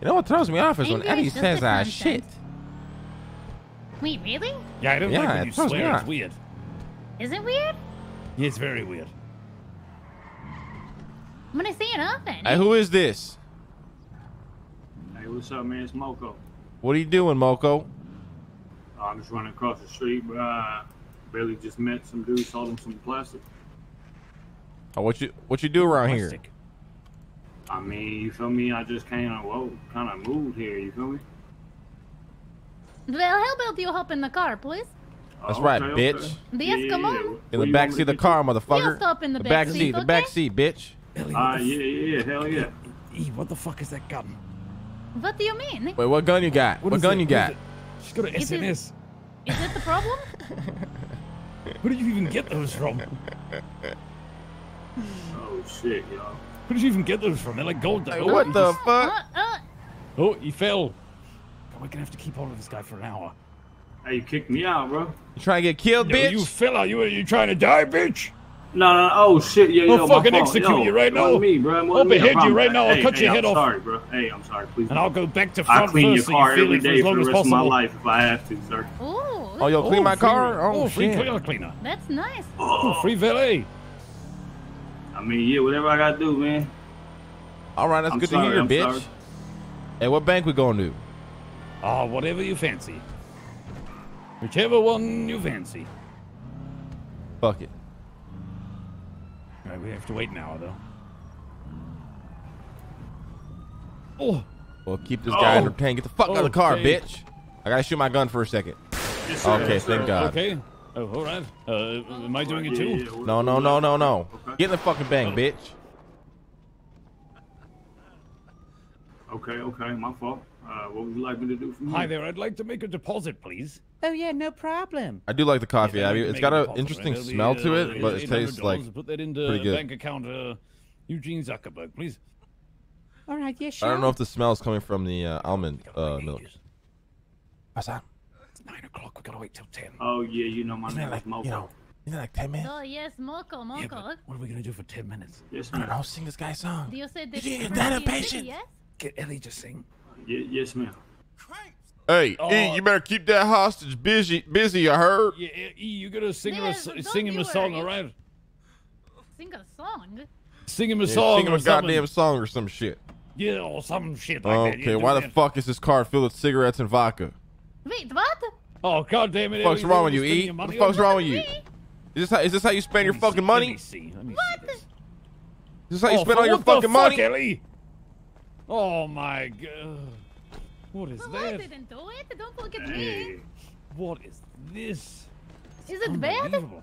You know what throws me off is when Eddie it's says the uh, shit. Wait, really? Yeah, I don't Yeah, like when you throws me swear. It's weird. Is it weird? Yeah, it's very weird. I'm gonna say it often. Hey, who is this? Hey, what's up, man? It's Moko. What are you doing, Moko? Uh, I'm just running across the street, but uh, barely just met some dude, sold him some plastic. Oh, what you what you do around here? Plastic. I mean, you feel me? I just kind of, whoa, kind of moved here. You feel me? Well, how about you hop in the car, please? That's Oh, right, okay, bitch. okay. Yes, come on. In the back seat of the car, We'll motherfucker. stop in the, The back back seat, the okay? back seat, bitch. Ellie, Uh, the yeah, yeah, hell yeah. f- E, what the fuck is that gun? What do you mean? Wait, what gun you got? What gun it? you got? She's got an Is it- SMS. Is it the problem? Where did you even get those from? Oh shit, y'all. Where did you even get those from? They're like gold. Hey, oh, what the just- fuck? Uh, uh, Oh, he fell. God, we're gonna have to keep hold of this guy for an hour. Hey, you kicked me out, bro. You trying to get killed, Yo, bitch? you fella, you you trying to die, bitch? No, no, no. Oh shit, yeah, I'll yo, fucking execute yo, you right now. Me, bro. It I'll wasn't me, behead you right now. I'll Hey, cut hey, your head I'm off. Sorry, bro. Hey, I'm sorry. Please. And I'll go back to front I front clean your first so car you feel for day as for long the as rest of my life if I have to, sir. ooh, Oh, you'll clean my free- car? Oh, oh, free shit. cleaner cleaner. that's nice. Oh, free valet. I mean, yeah, whatever I gotta do, man. All right, that's I'm good sorry, to hear, I'm bitch. sorry. Hey, what bank we gonna do? Oh, whatever you fancy. Whichever one you fancy. Fuck it. All right, we have to wait an hour though. Oh, Well, keep this guy Oh. entertained. Get the fuck out of the car, Okay. bitch. I gotta shoot my gun for a second. Yes, sir. Okay, Yes, thank God. okay. Oh, all right. Uh, am I doing it too? No, no, no, no, no. Okay. Get in the fucking bank, bitch. Okay, okay, my fault. Uh, what would you like me to do for you? Hi there. I'd like to make a deposit, please. Oh yeah, no problem. I do like the coffee. Yeah, I mean, I'd it's like got an interesting right? It'll be, smell to uh, it, but it tastes like $800. Put that into pretty good. bank account uh, Eugene Zuckerberg, please. All right, yeah, I don't know if the smell is coming from the uh, almond uh, milk. What's that? It's nine o'clock. We gotta wait till ten. Oh yeah, you know my Isn't name that is like Moko. you know? Isn't that like ten minutes? Oh yes, Moko, Yeah, Moko. but what are we gonna do for ten minutes? Yes, I don't know. Sing this guy's song. Do you say this Yeah, that Indian impatient. City, Yes. Get Ellie to sing. Ye- yes, ma'am. Hey, Oh. E, you better keep that hostage busy. Busy, I heard. Yeah, yeah, E, you gotta sing him a, Yes, s- sing him a song, all right? Sing a song. Sing him a Yeah, song sing him or a something. goddamn song or some shit. Yeah, or some shit like that. Okay, why the that. fuck is this car filled with cigarettes and vodka? Wait, what? Oh god damn it! What's wrong you're with you, spending E? your What the fuck's wrong with you? Is this how, is this how you spend your fucking see, money? Let me see. Let me What? see this. Is this how you Oh, spend all your fucking fuck, money? Ellie? Oh my god. What is Well, I didn't do it. Don't look at me. What is this? Is it bad? Unbelievable.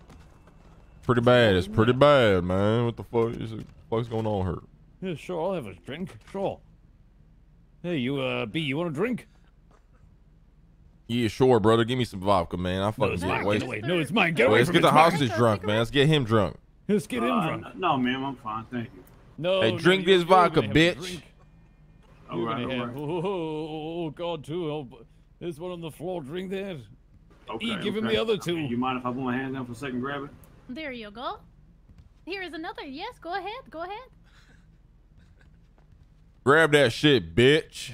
Pretty bad. It's pretty bad, man. What the fuck is the fuck's going on here? Yeah, sure. I'll have a drink. Sure. Hey, you, uh, B, you want a drink? Yeah, sure, brother. Give me some vodka, man. I fucking it's get mine. Get wasted. away. No, it's mine. Get away let's from get the It's mine. hostage drunk, man. Let's get him drunk. Let's get him uh, drunk. no, ma'am, I'm fine, thank you. No, Hey, drink you're- this vodka, gonna have a bitch. drink. All You're right, gonna all have. right. Oh, oh, oh, oh, God, too. Oh, there's one on the floor. Drink that. Okay, E, give him the other two. You mind if I put my hands down for a second, grab it? There you go. Here is another. Yes, go ahead. Go ahead. Grab that shit, bitch.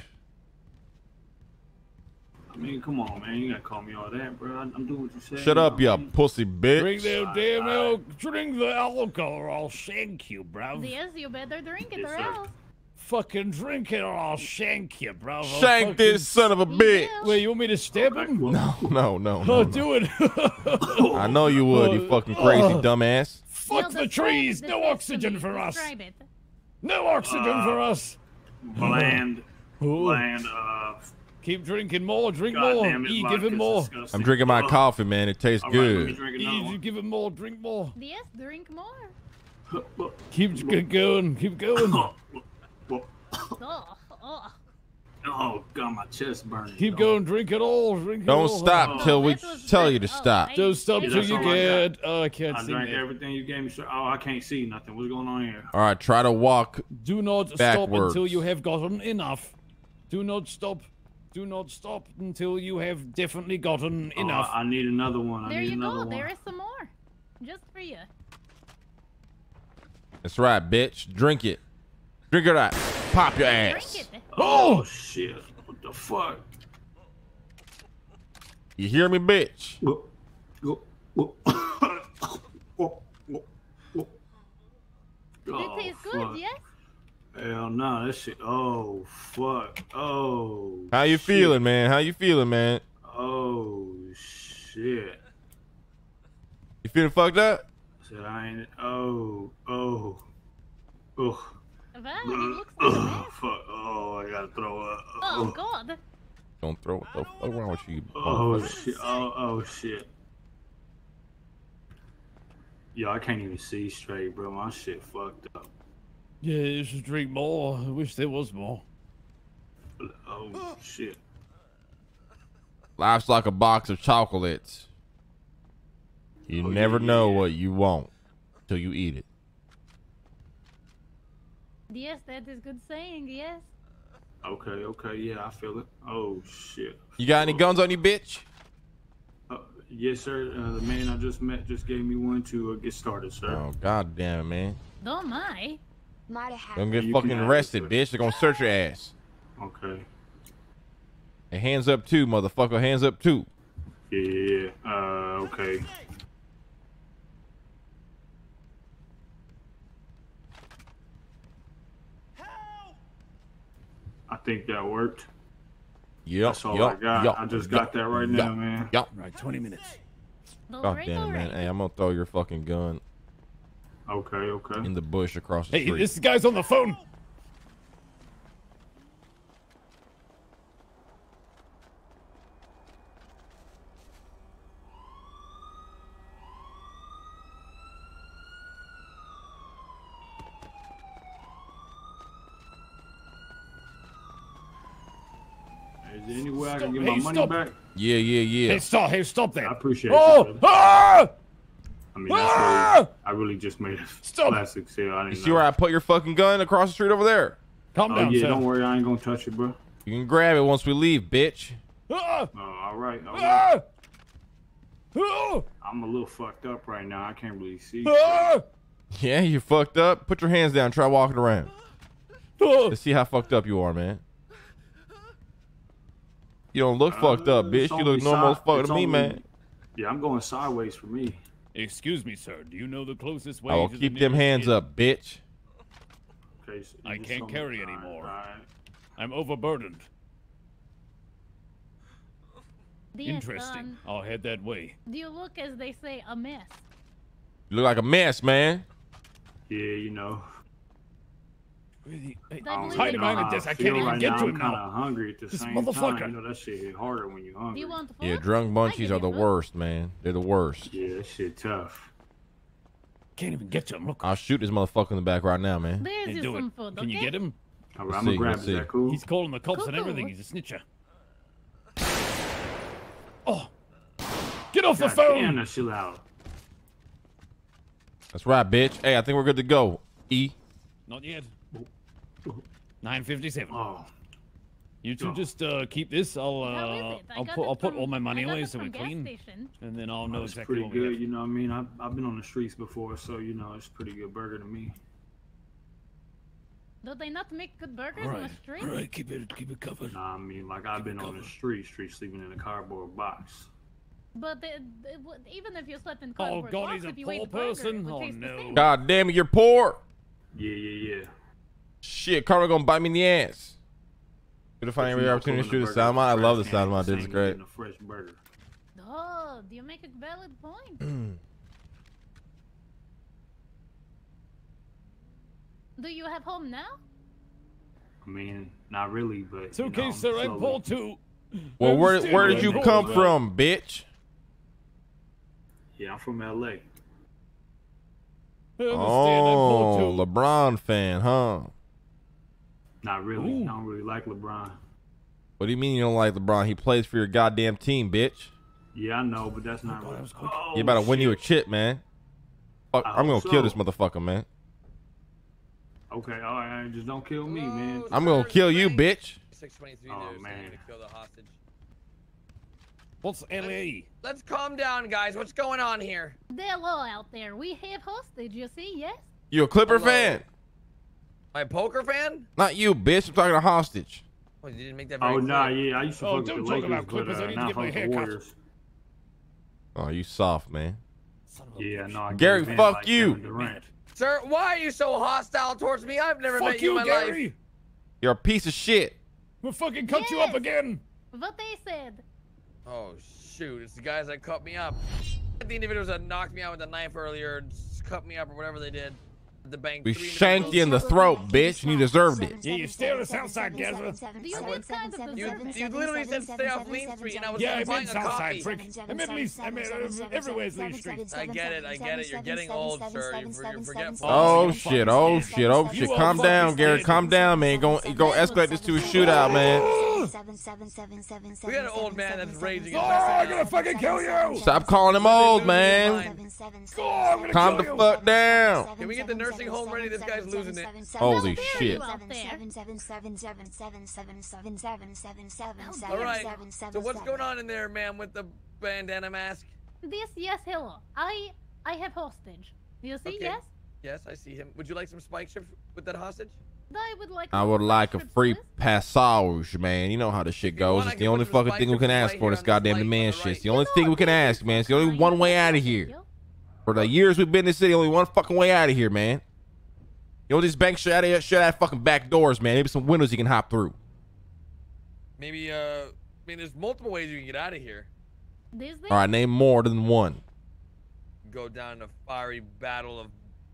I mean, come on, man. You gotta call me all that, bro. I- I'm doing what you said. Shut up, you you know? pussy bitch. Drink that damn alcohol. Drink the alcohol or I'll shank you, bruv. Yes, you better drink it Yes, or sir. else. Fucking drink it or I'll shank you, bruv. I'll Shank fucking- this son of a bitch. Yeah. Wait, you want me to stab Okay, him? well, No, no, no. No. do it. I know you would, you fucking crazy dumbass. Fuck Now, the trees. No oxygen for us. No oxygen for us. Bland, Ooh. bland, uh, Keep drinking more. Drink God more. damn it, E, give him more. disgusting. I'm drinking my Ugh. coffee, man. It tastes All right, let me good. drink E, you give him more. Drink more. Yes, drink more. Keep going. Keep going. Oh, Oh, oh. oh, God, my chest burning. Keep dog. going. Drink it all. Drink Don't all. stop oh. till we tell you to Oh, stop. I- Don't stop till you all I get. Oh, I can't I sing drank that. everything you gave me. So, oh, I can't see nothing. What's going on here? All right, try to walk. Do not stop until you have gotten enough. Do not stop. Do not stop until you have definitely gotten Oh, enough. I, I need another one. I There need you another go. one. There is some more. Just for you. That's right, bitch. Drink it. Drink it out. Pop your Drink ass. it. Oh, oh! shit! What the fuck? You hear me, bitch? Oh, it taste good? Yes. Hell no, that shit. Oh fuck. Oh. How you shit. feeling, man? How you feeling, man? Oh shit. You feeling fucked up? I Said I ain't. Oh oh. Oh. Wow, he looks like a Oh fuck. Oh, I gotta throw up. Oh God. Don't throw what the fuck wrong with you? Oh motherfucker? shit! Oh oh shit! Yo, I can't even see straight, bro. My shit fucked up. Yeah, you should drink more. I wish there was more. Oh shit! Life's like a box of chocolates. You Oh, never yeah, know yeah. what you want till you eat it. Yes, that is good saying. Yes. Okay, okay, yeah, I feel it. Oh shit! You got any guns on you, bitch? Uh, yes, sir. Uh, the man I just met just gave me one to uh, get started, sir. Oh god damn man. Don't mind. Might have Don't get You fucking can have it, arrested, bitch. They're gonna search your ass. Okay. Hey, hands up too, motherfucker. Hands up too. Yeah, yeah, yeah. Uh, okay. I think that worked. Yep. That's all yep, I got. Yep, I just yep, got that right yep, now, man. Yep. Right, 20 minutes. All God damn it, man. Hey, I'm gonna throw your fucking gun Okay, okay. in the bush across the Hey, street. Hey, this guy's on the phone. Is there any way I can Stop. get my Hey, money stop. back? Yeah, yeah, yeah. Hey, stop. Hey, stop that. I appreciate Oh! You. brother. Ah! I mean, that's Ah! really, I really just made a Stop. plastic sale. I You didn't see know. where I put your fucking gun across the street over there? Calm Oh down, yeah, sir. don't worry, I ain't gonna touch it, bro. You can grab it once we leave, bitch. Ah! Oh, all right, all right. Ah! Ah! I'm a little fucked up right now. I can't really see. Ah! Yeah, you fucked up. Put your hands down. Try walking around. Ah! Let's see how fucked up you are, man. You don't look fucked up, Uh, bitch. You look normal as fuck to me, man. Yeah, I'm going sideways for me. Excuse me, sir. Do you know the closest way I will to the keep them hands inn? up, bitch. Okay, so I can't carry all right, anymore. all right. I'm overburdened. Yes, Interesting. um, I'll head that way. do you look, as they say, a mess? You look like a mess, man. Yeah, you know. Really? Hey, um, I I don't believe hide it. know behind how a desk. I can't even right get now. to I'm him kind now. of hungry at the This same motherfucker. time. You know that shit hit harder when you're hungry. Do you want food? Yeah, drunk munchies are the worst, man. They're the worst. Yeah, that shit tough. Can't even get to him. Look. I'll shoot this motherfucker in the back right now, man. There's Hey, do some it. food, Can you get him? All Let's I'm gonna grab let's Is that cool? He's calling the cops and Cuckoo. everything. He's a snitcher. Oh! Get off the phone! Damn, that shit loud. That's right, bitch. Hey, I think we're good to go. E. Not yet. 957. Oh, You two Oh. just uh, keep this. I'll uh. I I'll put I'll put from- all my money I got away so we from gas clean, station. and then I'll know it's exactly pretty what we good. have. You know what I mean? I've, I've been on the streets before, so you know it's pretty good burger to me. Do they not make good burgers All on the street? all right, keep it keep it covered. Nah, I mean, like I've been on the street, street sleeping in a cardboard box. But they, they even if you slept in Oh cardboard God, box, he's a if you poor ate burger, it would Oh taste the no. same. God damn it, you're poor. Yeah, yeah, yeah. Shit, Karma gonna bite me in the ass. Good to find every opportunity to pulling shoot the the burger sound I love the ain't sound the Dude, same it's great. a fresh burger. Oh, do you make a valid point? Mm. Do you have home now? I mean, not really, but It's you okay, know, I'm sir. I'm slowly- Paul too. Well, where where did you come man. from, bitch? Yeah, I'm from LA. I understand. I'm Paul Oh. LeBron fan, huh? Not really. Ooh. I don't really like LeBron. What do you mean you don't like LeBron? He plays for your goddamn team, bitch. Yeah, I know, but that's oh not God, really. that was quick. Oh, You about to win you a chip, man. Fuck, I I'm gonna hope kill this motherfucker, man. Okay, all right, just don't kill me, man. I'm gonna kill you, bitch. 623 Oh, there, saying man. to kill the hostage. What's LA? Let's calm down, guys. What's going on here? They're low out there. We have hostage, you see, yes? You a Clipper Hello. fan? My poker fan? Not you, bitch. I'm talking to hostage. Oh, you didn't make that very Oh, nah, yeah, I used to Oh, fuck don't the talk Lakers, about Clippers, but I uh, need to not get my the hair cut. Warriors. Oh, you soft, man. Son of a Yeah, no. I Gary, can't fuck like you. Kevin Sir, why are you so hostile towards me? I've never Fuck met you, you, in my life. You're a piece of shit. We'll fucking cut you up again. What they said. Oh shoot, it's the guys that cut me up. The individuals that knocked me out with a knife earlier, just cut me up or whatever they did. At The bank. We shanked you in the throat, bitch, and you deserved it. Yeah, you stay on the south side, Gazza. You mean kind of You, deserve it? you literally said stay off Lean Street, and I was Yeah, I buying meant a south side, prick. I meant Lee, I meant uh, everywhere's Lee Street. I get it, I get it. You're getting old, sir. You're, you're forgetful. Oh shit! Oh shit! Oh shit! Calm down, Gary. Calm down, man. Go, go escalate this to a shootout, man. We got an old man that's raging. Oh, I'm gonna fucking kill you. Stop calling him old, man. Oh, Calm the fuck down. Can we get the nursing home ready? This guy's losing it. Holy shit. you out there. All right. So what's going on in there, ma'am, with the bandana mask? This, yes, hello. I, I have hostage. You see, Okay. yes? Yes, I see him. Would you like some spike strips with that hostage? I would like. I would like a free please. passage, man. You know how this shit goes. It's the only fucking thing we can ask for here this goddamn light demand shit. It's the only thing we can ask, man. It's the only one way out of here. For the years we've been in the city, only one fucking way out of here, man. You know, these banks shut out of shut out fucking back doors, man. Maybe some windows you can hop through. Maybe, uh, I mean, there's multiple ways you can get out of here. This? All right, name more than one. Go down a fiery battle of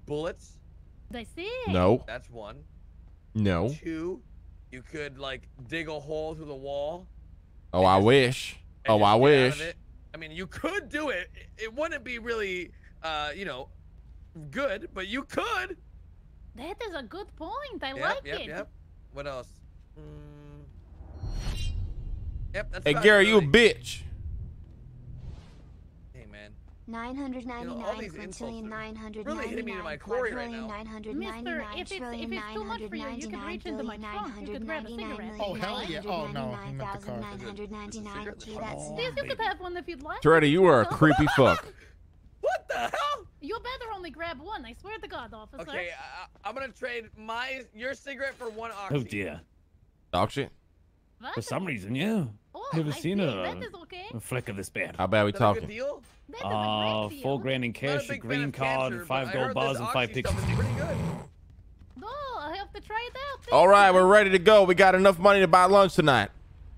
bullets. I see. No, That's one. No. Two, you could like dig a hole through the wall. Oh, I wish. Oh, I get out of wish. I mean, you could do it. It- It wouldn't be really, uh, you know, good, but you could. That is a good point. I yep, like yep, it. yep. What else? Mm. Yep, that's Hey, Gary, it, you a bitch. 999 quintillion 999 quadrillion 999 trillion 999 billion 999 Oh hell yeah! Oh no, he meant the car. You could have one if you'd like. Toretti, you are a creepy fuck. What the hell? You better only grab one. I swear to God, officer. Okay, uh, I'm gonna trade my your cigarette for one oh, oxy. Oh dear. Oxy. What? For some reason, yeah. Oh, Have you I seen see. a- That is okay. A flick of this bed. How bad are we Is that a good talking? deal? That is a Uh, great four grand in cash, a big green card, cancer, five gold bars, and five oxy picks. stuff is pretty good. No, I have to try it out. Thank right, you. we're ready to go. We got enough money to buy lunch tonight.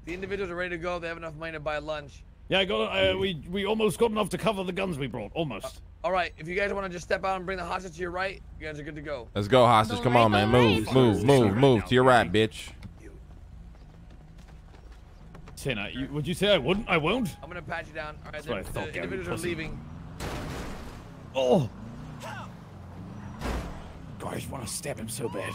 The individuals are ready to go. They have enough money to buy lunch. Yeah, I got. Uh, we we almost got enough to cover the guns we brought. Almost. All right, if you guys want to just step out and bring the hostage to your right, you guys are good to go. Let's go, hostage. All Come right, on, man. all Move, move, move, move. To your right, bitch. Tina, you, would you say I wouldn't? I won't. I'm gonna pat you down. All right, That's the, what I thought, the individuals are leaving. Oh. God, I just want to stab him so bad.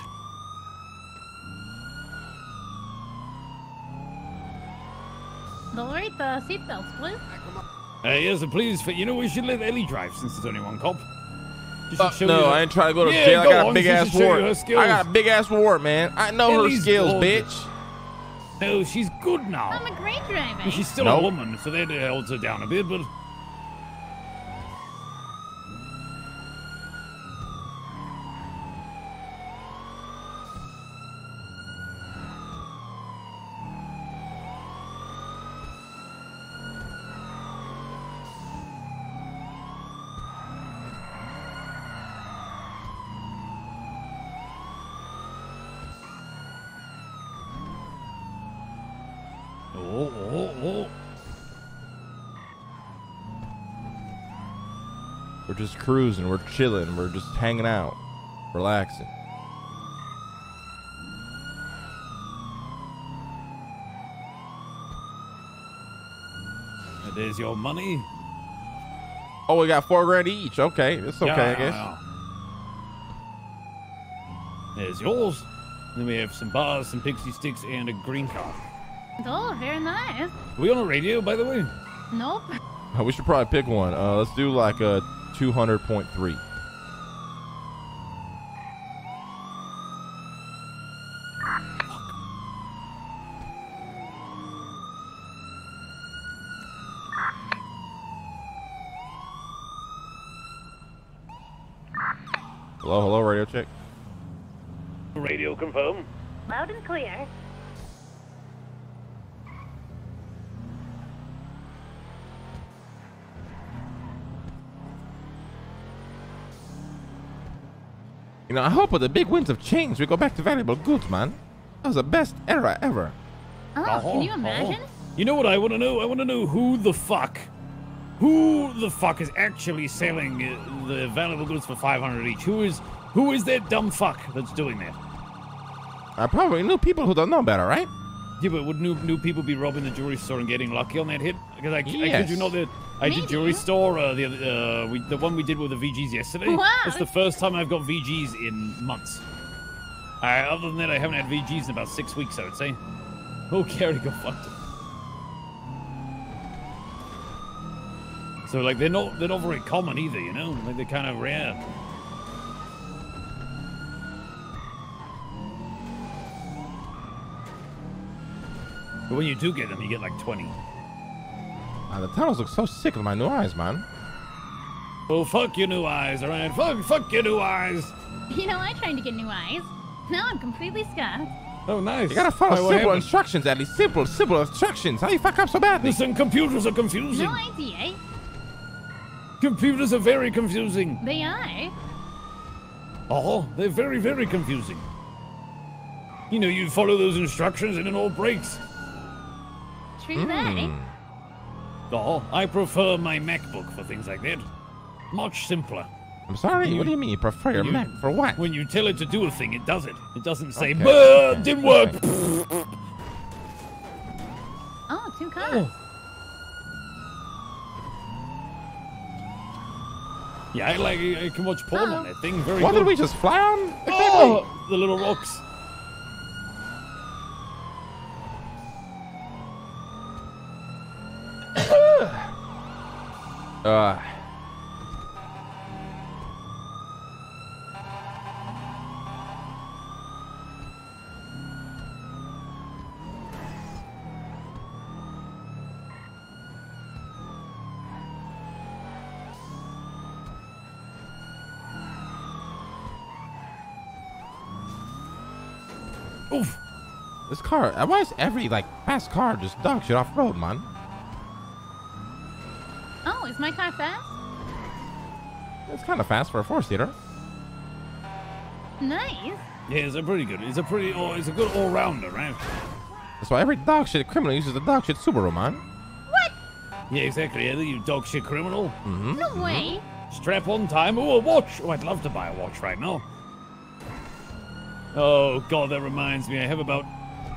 All right, uh, seatbelts, please. Uh, yes, and please, for, you know, we should let Ellie drive since there's only one cop. She should Fuck no, you I ain't trying to go to Yeah, jail. I go got a big ass should show you her warrant. I got a big ass warrant, man. I know her skills, gorgeous. bitch. No, she's good now. I'm a great driver. She's still Nope. a woman, so that holds her down a bit, but. Oh, oh, oh. We're just cruising. We're chilling. We're just hanging out, relaxing. There's your money. Oh, we got four grand each. Okay, it's okay, Yeah, I guess. yeah. There's yours. Then we have some bars, some pixie sticks, and a green card. Oh, very nice. Are we on a radio, by the way? Nope. We should probably pick one. Uh, let's do like a 200.3. Hello, hello, radio check. Radio confirm. Loud and clear. You know, I hope with the big winds of change, we go back to valuable goods, man. That was the best era ever. Oh, Uh-huh, can you uh-huh. imagine? You know what I want to know? I want to know who the fuck, who the fuck is actually selling uh, the valuable goods for 500 each? Who is, who is that dumb fuck that's doing that? I probably knew people who don't know better, right? Yeah, but would new new people be robbing the jewelry store and getting lucky on that hit? Because I, I kid Yes. you not that I did jewelry store uh, the other- uh, we, the one we did with the VGs yesterday. Wow, That's the first time I've got VGs in months. I, other than that, I haven't had VGs in about six weeks. I would say. Oh, Gary, go fuck. it. So like they're not they're not very common either, you know. Like they're kind of rare. But when you do get them, you get like 20. Uh, the tunnels look so sick with my new eyes, man. Oh, fuck your new eyes, alright? Fuck, fuck your new eyes. You know, I tried to get new eyes. Now I'm completely scarred. Oh, nice. You gotta follow Why, simple happened? instructions, at least. Simple, simple instructions. How you fuck up so badly? Listen, computers are confusing. No idea. Eh? Computers are very confusing. They are. Oh, they're very, very confusing. You know, you follow those instructions and it all breaks. True that. Eh? Hmm. Oh, I prefer my MacBook for things like that. Much simpler. I'm sorry. You- what do you mean? You prefer your you- Mac for what? When you tell it to do a thing, it does it. It doesn't say, Okay, "Buh, okay, didn't work. Oh, two cars. Oh. Yeah, I like. I can watch porn on Uh-oh. that thing. Very What good. did we just fly on? Oh, the little rocks. Uh, Oof. this car. Why is every like fast car just dog shit off road, man? Is my car fast? It's kind of fast for a four seater. Nice. Yeah, it's a pretty good. It's a pretty. Oh, it's a good all rounder, right? That's why every dog shit criminal uses the dog shit Subaru, man. What? Yeah, exactly. Yeah, you dog shit criminal. Mm-hmm. No way. Strap on time. Oh, a watch. Oh, I'd love to buy a watch right now. Oh God, that reminds me. I have about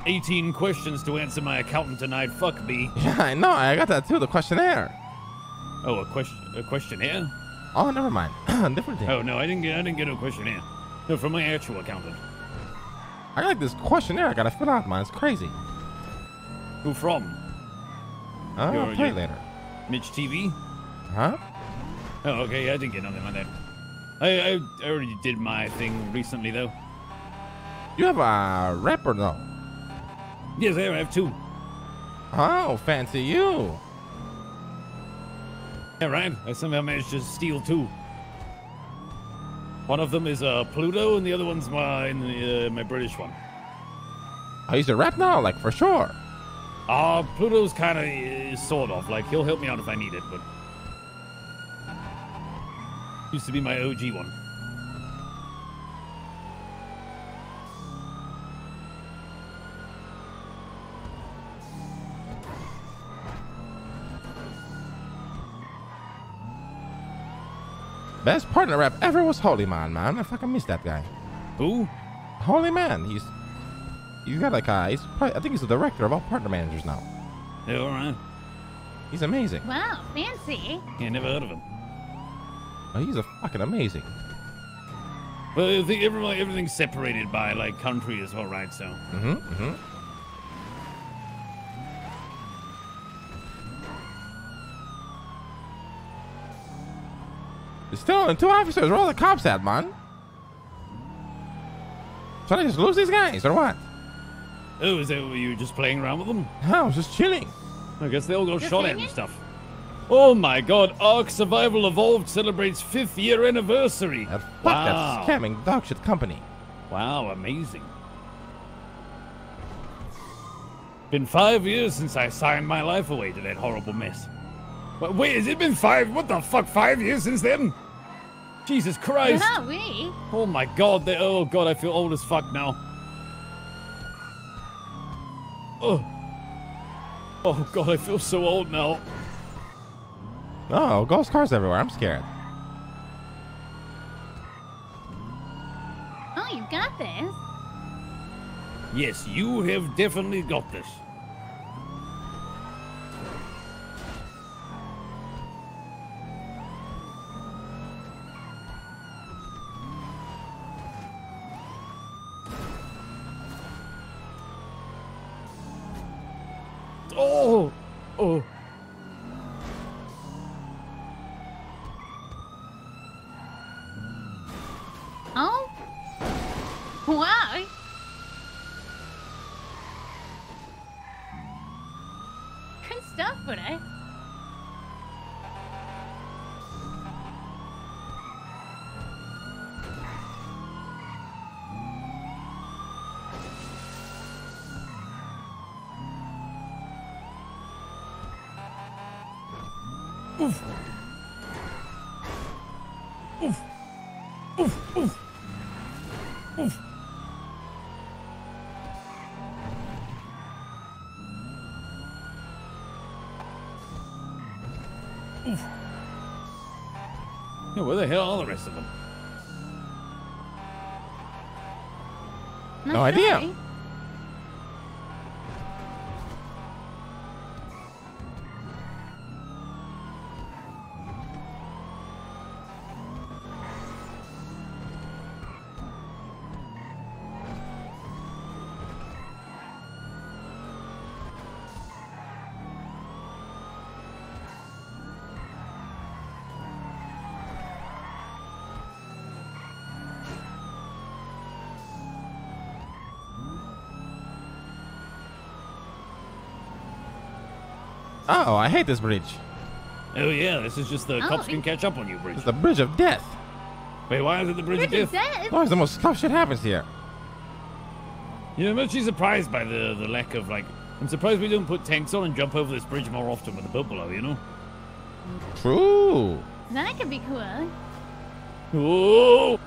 18 questions to answer my accountant tonight. Fuck me. Yeah, I know. I got that too. The questionnaire. Oh, a question. A questionnaire. Oh, never mind. Different thing. Oh no, I didn't get. I didn't get a questionnaire. No, from my actual accountant. I got this questionnaire I gotta fill out, man. It's crazy. Who from? Uh, I'll You're- play you're- later. Twitch TV. Huh? Oh, okay. I didn't get nothing on that. I, I I already did my thing recently though. You have a or no? Yes, I have two. Oh, fancy you. Yeah, right. I somehow managed to steal two. One of them is uh, Pluto, and the other one's my uh, my British one. Oh, he's a rep now, like for sure. Uh, Pluto's kind of uh, sort of like he'll help me out if I need it, but used to be my OG one. Best partner rep ever was Holy Man, man. I fucking miss that guy. Who? Holy Man. He's he's got like a he's probably, I think he's the director of all partner managers now. Yeah, all right. He's amazing. Wow, fancy. Yeah, never heard of him. Oh, he's a fucking amazing. Well, I everything's separated by like country as well, right? So Mm-hmm. Mm-hmm. There's still only two officers. Where all the cops at, man? Should I just lose these guys or what? oh, is that were you just playing around with them? No, I was just chilling. I guess they all got Just shot at and stuff. Oh my god, Ark Survival Evolved celebrates fifth year anniversary. That fuck wow. that scamming dog shit company. Wow, amazing. Been five years since I signed my life away to that horrible mess. But wait, has it been five? What the fuck? Five years since then? Jesus Christ! Yeah, we. Oh my God! They, oh God! I feel old as fuck now. Oh. Oh God! I feel so old now. Oh, ghost cars everywhere. I'm scared. Oh, you got this. Yes, you have definitely got this. Oh, oh. Oh. Wow. Good stuff, buddy. Yeah, where the hell are the rest of them? No Not idea. sure. Oh, I hate this bridge. Oh yeah, this is just the Oh, cops can catch up on you bridge. It's the bridge of death. Wait, why is it the bridge of Bridge of death? death. is the most tough shit happens here. You know, I'm actually surprised by the the lack of like. I'm surprised we don't put tanks on and jump over this bridge more often with the boat below. You know. True. That could be cool. Oh.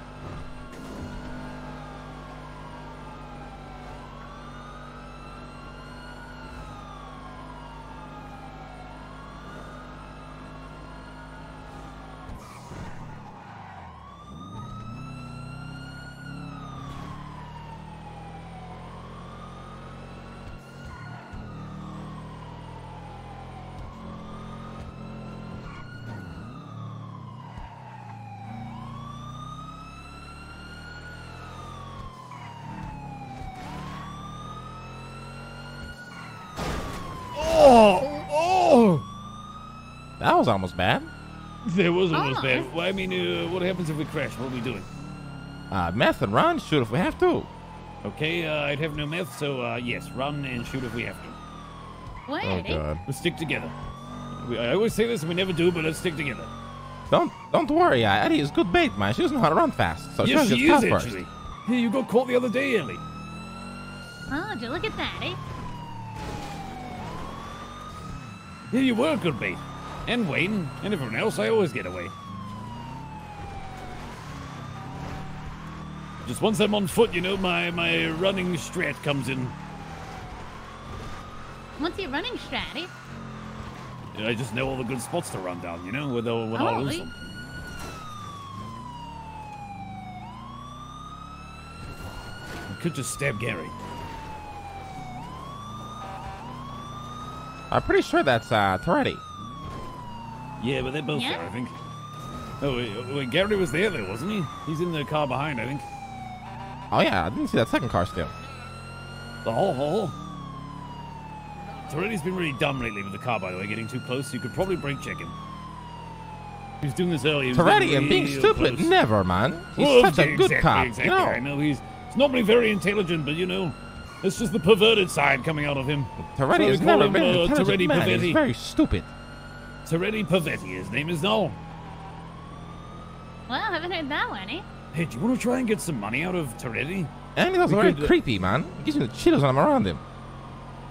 Oh. That was almost bad. That was almost Oh. bad. Well, I mean, uh, what happens if we crash? What are we doing? Uh, meth and run. Shoot if we have to. Okay, uh, I'd have no meth, so uh, yes, run and shoot if we have to. Wait. Oh god. Let's stick together. We, I always say this and we never do, but let's stick together. Don't don't worry. uh, Eddie is good bait, man. She doesn't know how to run fast, so yes, she'll she get is caught first. actually. Hey, you got caught the other day, Ellie. Oh, do you look at that, eh? Yeah, you were good bait. And Wayne, and everyone else, I always get away. Just once I'm on foot, you know, my, my running strat comes in. What's your running strategy? I just know all the good spots to run down, you know, when, they'll- when I'll Oh, lose eh? them. I could just stab Gary. I'm pretty sure that's uh, Toretti. Yeah, but they're both Yeah? there, I think. Oh, wait, wait, Gary was there, though, wasn't he? He's in the car behind, I think. Oh yeah, I didn't see that second car still. The whole hole. Toretti's been really dumb lately with the car, by the way, getting too close. You could probably brake check him. He was doing this earlier. he was Toretti and being stupid, close. never, man. He's Well, such a good exactly, cop. Exactly. You know, I know he's, he's normally very intelligent, but you know, it's just the perverted side coming out of him. Toretti So has never him, been an uh, intelligent Toretti man. He's very stupid. Toretti Pavetti, his name is now. Well, I haven't heard that one, eh? Hey, do you want to try and get some money out of Toretti? And he's also We very could, uh, creepy, man. He gives me the chills when I'm around him.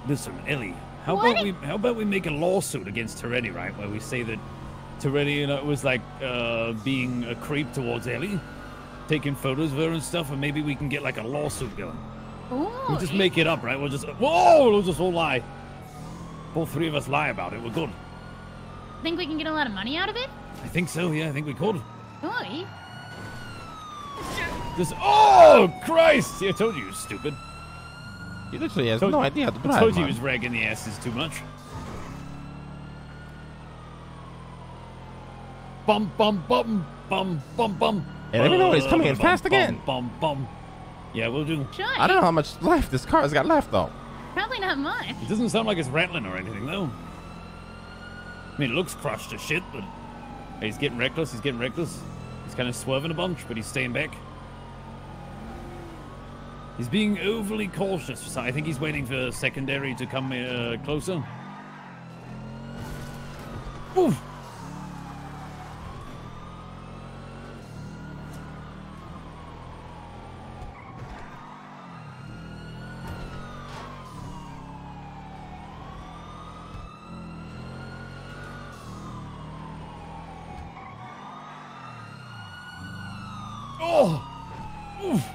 Listen, Ellie, how What? about we how about we make a lawsuit against Toretti, right? Where we say that Terrellian was like uh, being a creep towards Ellie, taking photos of her and stuff, and maybe we can get like a lawsuit going. Ooh, We'll just make it up, right? We'll just whoa, we'll just all lie. All three of us lie about it. We're good. Think we can get a lot of money out of it? I think so. Yeah, I think we could. Ooh. Just oh Christ! See, I told you, you stupid. He literally has Told no you- idea how to I told you he was ragging the asses too much. Bum bum bum bum bum bum. Hey, let me know when he's coming in fast again. Bum bum. Yeah, we'll do. Sure. I don't know how much life this car's got left though. Probably not much. It doesn't sound like it's rattling or anything though. I mean, it looks crushed as shit, but he's getting reckless. He's getting reckless. He's kind of swerving a bunch, but he's staying back. He's being overly cautious. So I think he's waiting for secondary to come uh, closer. Oof. Oof.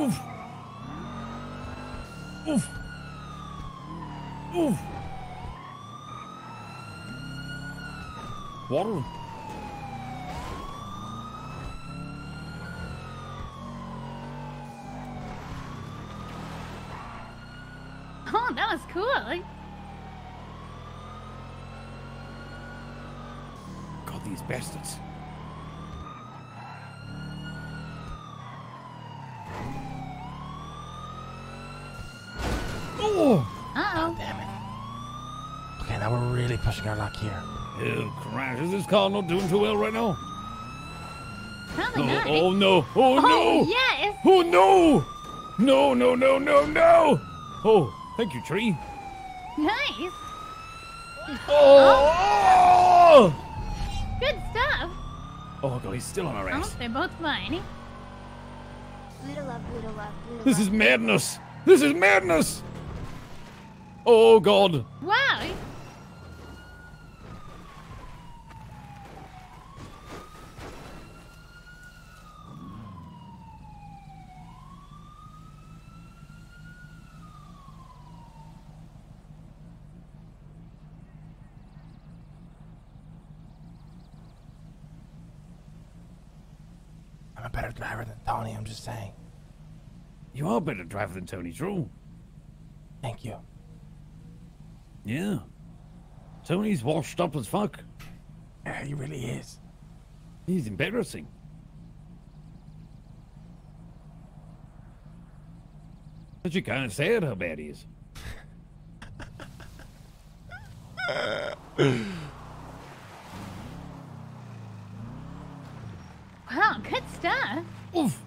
Oof. Oof. Oof. Water. Oh, that was cool. God, these bastards. Oh! Uh-oh. Damn it. Okay, now we're really pushing our luck here. Oh, Christ. Is this car not doing too well right now? Probably Oh, not. oh no. Oh, oh no. yes. Oh, no. No, no, no, no, no. Oh, thank you, tree. Nice. Oh! oh. Good stuff. Oh, God, he's still on our Oh, they're both mine. Little love, little love, little This love. is madness. This is madness. Oh, God. Wow. I'm a better driver than Tony, I'm just saying. You are a better driver than Tony Drew. Thank you. Yeah. Tony's washed up as fuck. Yeah, he really is. He's embarrassing. But you kind of sad how bad he is. Wow, good stuff. Oof.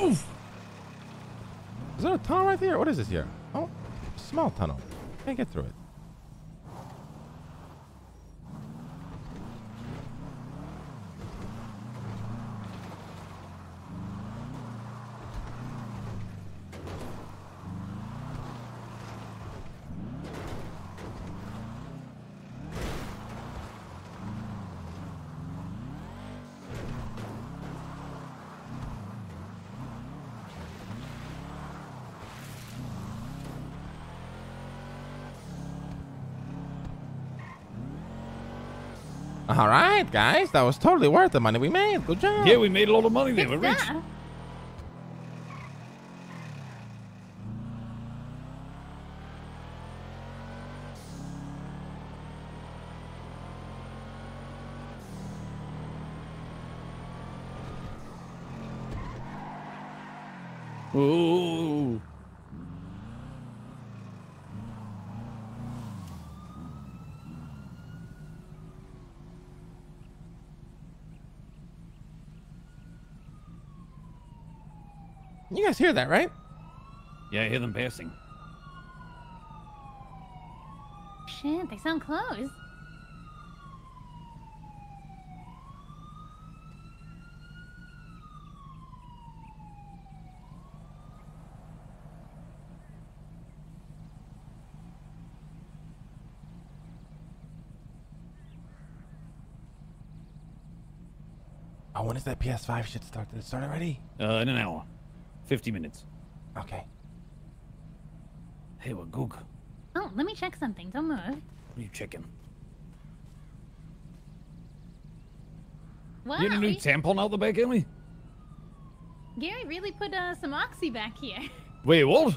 Oof. Is there a tunnel right there? What is this here? Oh, small tunnel. Can't get through it. All right, guys, that was totally worth the money we made. Good job. Yeah, we made a lot of money there. Good We're rich. Ooh. guys hear that, right? Yeah, I hear them passing. Shit, they sound close. Oh, when does that PS5 shit start? Did it start already? Uh, in an hour. 50 minutes. Okay. Hey, what Goog? Oh, let me check something. Don't move. What are you checking? Wow. You had a new he- tampon out the back, Ellie? Gary really put uh, some oxy back here. Wait, what?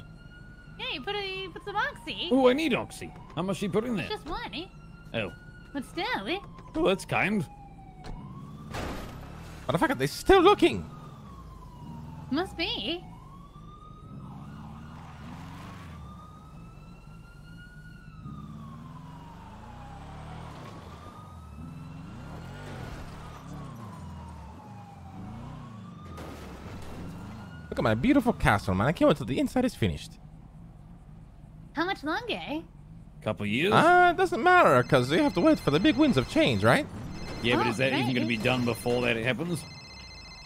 Yeah, he put, a, he put some oxy. Oh, I need Oxy. How much she put in there? Just one, eh? Oh. But still, eh? Well, that's kind. Motherfucker, they're still looking. Must be. Look at my beautiful castle, man. I can't wait till the inside is finished. How much longer, eh? Couple years? Ah, it doesn't matter, because you have to wait for the big winds of change, right? yeah, but oh, is that even going to be done before that happens?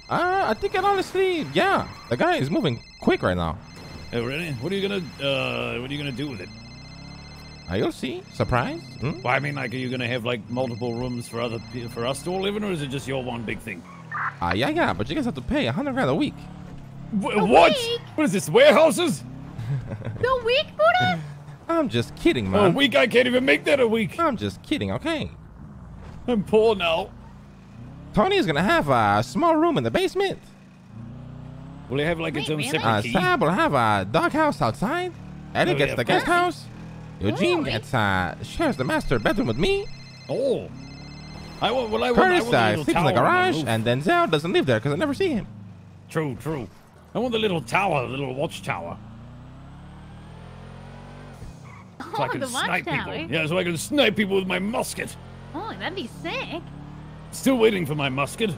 Ah, I think it honestly, yeah. The guy is moving quick right now. Oh, really? What are you gonna, uh, what are you gonna do with it? Ah, you'll see. Surprise? Hmm? Well, I mean, like, are you gonna have like multiple rooms for other, pe- for us to all live in, or is it just your one big thing? Ah, yeah, yeah, but you guys have to pay a hundred grand a week. Wh- A what? week? What is this? Warehouses? The week, Buddha? I'm just kidding, man. a week? I can't even make that a week. I'm just kidding, okay? I'm poor now. Tony is gonna have a small room in the basement. Will it have like its Wait, own really? separate Uh, key? Sab will have a doghouse outside. Eddie Oh, gets yeah, the of guest house. Eugene Really? gets uh shares the master bedroom with me. Oh. I want. Well, I want. I Curtis want a uh, little sleeps in the tower on my garage, roof. and Denzel doesn't live there because I never see him. True, true. I want the little tower, the little watchtower, so I Oh, can the snipe watchtower. people. Yeah, so I can snipe people with my musket. Oh, that'd be sick. Still waiting for my musket.